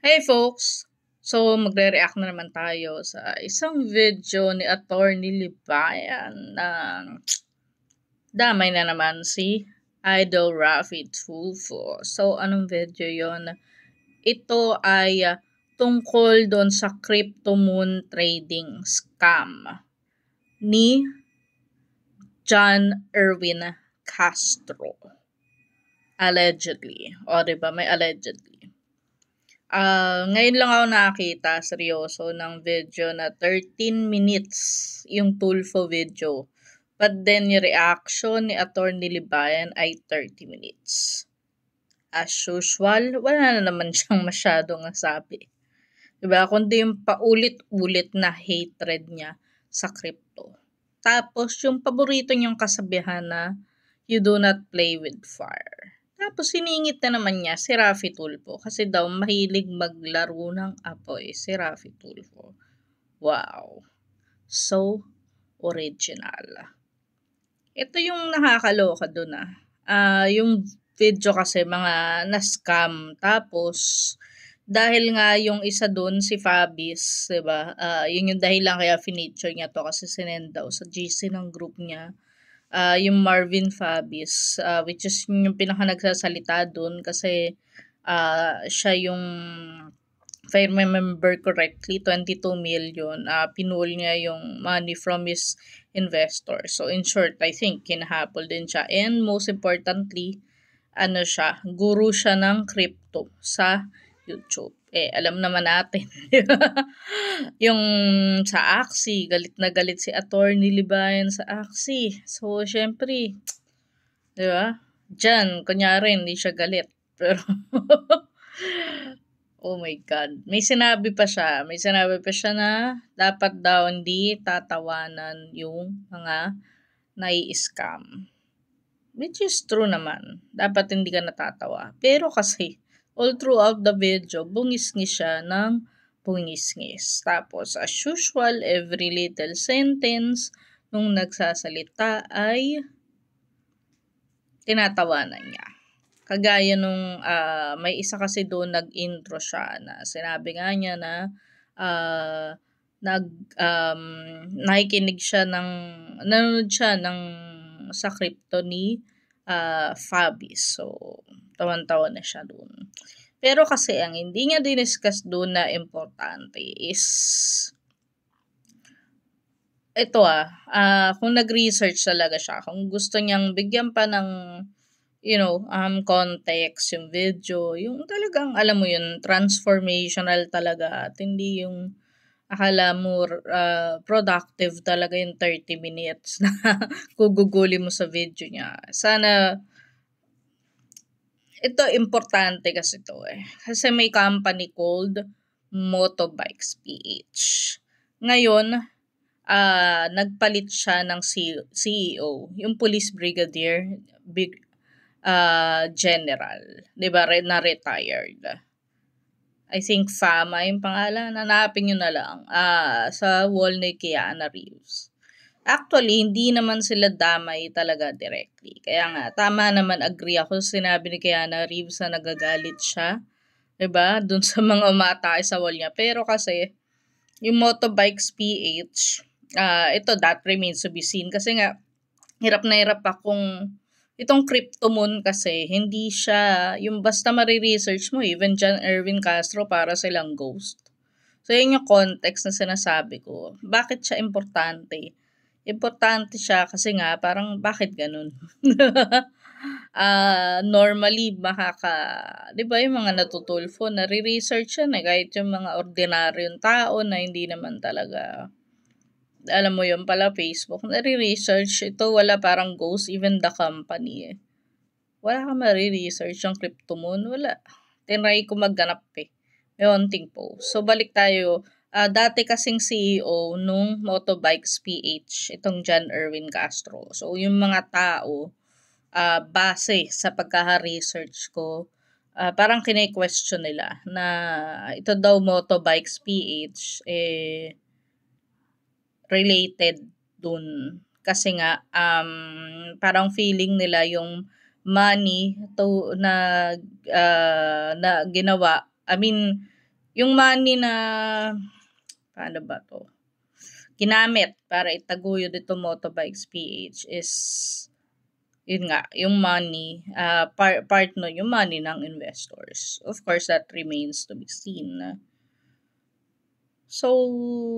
Hey folks! So, magre-react na naman tayo sa isang video ni Attorney Libayan na damay na naman si Idol Rafi Tulfo. So, anong video yon? Ito ay uh, tungkol doon sa crypto moon trading scam ni John Erwin Castro. Allegedly. O, diba? May allegedly. Uh, ngayon lang ako nakakita, seryoso, ng video na 13 minutes yung Tulfo video. But then, yung reaction ni Attorney Libayan ay 30 minutes. As usual, wala na naman siyang masyadong nasabi. Diba? Kundi yung paulit-ulit na hatred niya sa crypto. Tapos, yung paborito niyang kasabihan na, you do not play with fire. Tapos siningit na naman niya si Rafi Tulfo kasi daw mahilig maglaro ng apoy si Rafi Tulfo. Wow. So original. Ito yung nakakaloka doon ah. Uh, yung video kasi mga na-scam. Tapos, dahil nga yung isa doon, si Fabis, di ba? Uh, yun yung dahilan kaya finitured niya to kasi sinend daw sa GC ng group niya uh, yung Marvin Fabis, uh, which is yung pinaka nagsasalita doon kasi uh, siya yung if I remember correctly, 22 million, uh, pinul niya yung money from his investor. So, in short, I think, kinahabol din siya. And most importantly, ano siya, guru siya ng crypto sa YouTube eh, alam naman natin. yung sa Axie, galit na galit si Attorney Libayan sa Axie. So, syempre, di ba? Diyan, kunyari, hindi siya galit. Pero, oh my God. May sinabi pa siya. May sinabi pa siya na dapat daw hindi tatawanan yung mga nai-scam. Which is true naman. Dapat hindi ka natatawa. Pero kasi, all throughout the video, bungis-ngis siya ng bungis-ngis. Tapos, as usual, every little sentence nung nagsasalita ay tinatawanan niya. Kagaya nung uh, may isa kasi doon nag-intro siya na sinabi nga niya na uh, nag um, nakikinig siya ng nanonood siya ng sa crypto ni uh, Fabi. So, tawan-tawa na siya doon. Pero kasi ang hindi niya diniscuss doon na importante is ito ah, uh, kung nag-research talaga siya, kung gusto niyang bigyan pa ng you know, um, context, yung video, yung talagang, alam mo yun, transformational talaga at hindi yung akala mo uh, productive talaga yung 30 minutes na guguguli mo sa video niya. Sana ito importante kasi to eh. Kasi may company called Motobikes PH. Ngayon, uh, nagpalit siya ng CEO, yung police brigadier, big, uh, general, di ba, na retired. I think Fama yung pangalan, nanapin nyo na lang, uh, sa wall ni Kiana Reeves. Actually, hindi naman sila damay talaga directly. Kaya nga, tama naman agree ako sa sinabi ni Kiana Reeves na nagagalit siya. ba diba? Doon sa mga umatake sa wall niya. Pero kasi, yung Motobikes PH, uh, ah, ito, that remains to be seen. Kasi nga, hirap na hirap akong itong crypto moon kasi hindi siya yung basta mariresearch mo even John Erwin Castro para silang ghost. So yun yung context na sinasabi ko. Bakit siya importante? importante siya kasi nga parang bakit ganun? uh, normally makaka, 'di ba, yung mga natutulfo, nare-research yan eh, kahit yung mga ordinaryong tao na hindi naman talaga alam mo yun pala Facebook, nare-research ito wala parang ghost even the company eh. Wala ka mare-research yung crypto moon, wala. Tinry ko magganap eh. May onting post. So balik tayo uh, dati kasing CEO nung Motobikes PH, itong John Erwin Castro. So, yung mga tao, uh, base sa pagka-research ko, uh, parang kine-question nila na ito daw Motobikes PH, eh, related dun. Kasi nga, um, parang feeling nila yung money to na uh, na ginawa I mean yung money na, paano ba to? Ginamit para itaguyod ito motorbikes PH is, yun nga, yung money, uh, par- part no, yung money ng investors. Of course, that remains to be seen. So,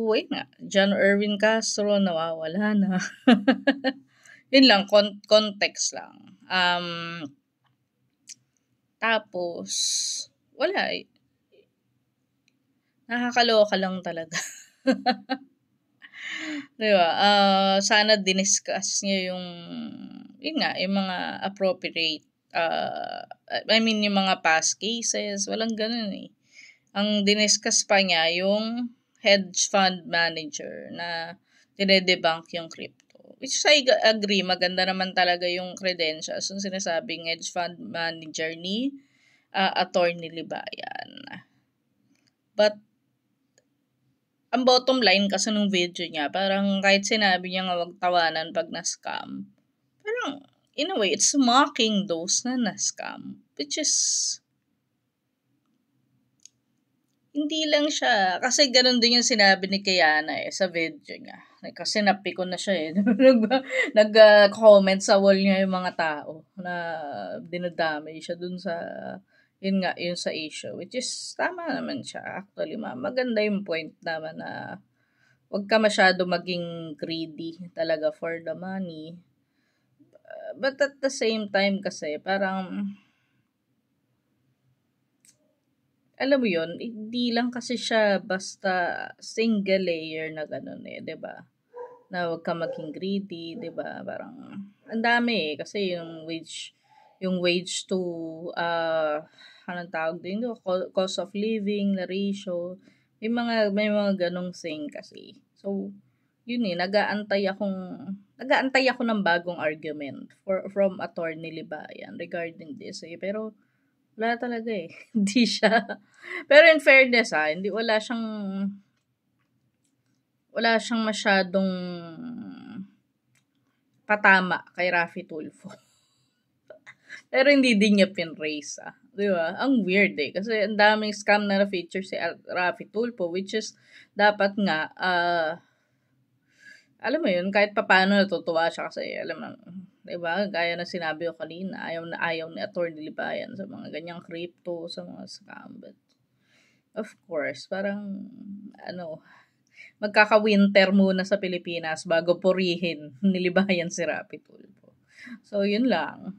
wait nga, John Irwin Castro nawawala na. yun lang, con- context lang. Um, tapos, wala eh. Nakakaloka lang talaga. Di ba? Uh, sana diniscuss niya yung, yun nga, yung mga appropriate, uh, I mean, yung mga past cases, walang ganun eh. Ang diniscuss pa niya yung hedge fund manager na dinedebunk yung crypto. Which I agree, maganda naman talaga yung credentials yung sinasabing hedge fund manager ni uh, attorney Libayan. But, ang bottom line kasi nung video niya, parang kahit sinabi niya nga wag tawanan pag na-scam, parang, in a way, it's mocking those na na-scam. Which is, hindi lang siya, kasi ganun din yung sinabi ni Kayana eh, sa video niya kasi napiko na siya eh. Nag-comment sa wall niya yung mga tao na dinadamay siya dun sa, yun nga, yun sa issue. Which is, tama naman siya. Actually, ma maganda yung point naman na wag ka masyado maging greedy talaga for the money. But at the same time kasi, parang, alam mo yun, hindi lang kasi siya basta single layer na ganun eh, 'di ba? Na wag ka maging greedy, 'di ba? Parang ang dami eh. Kasi yung wage yung wage to uh anong tawag din do cost of living na ratio. May mga may mga ganong thing kasi. So yun eh nagaantay akong nagaantay ako ng bagong argument for from attorney Libayan regarding this eh. Pero wala talaga eh. hindi siya. Pero in fairness ha, ah, hindi, wala siyang, wala siyang masyadong patama kay Rafi Tulfo. Pero hindi din niya pinraise ah. Di ba? Ang weird eh. Kasi ang daming scam na na-feature si Rafi Tulfo which is dapat nga, uh, alam mo yun, kahit papano natutuwa siya kasi alam mo, Diba? Gaya na sinabi ko kanina, ayaw na ayaw ni Attorney Libayan sa mga ganyang crypto, sa mga scam. But, of course, parang, ano, magkaka-winter muna sa Pilipinas bago purihin ni Libayan si Rapi Tulfo. So, yun lang.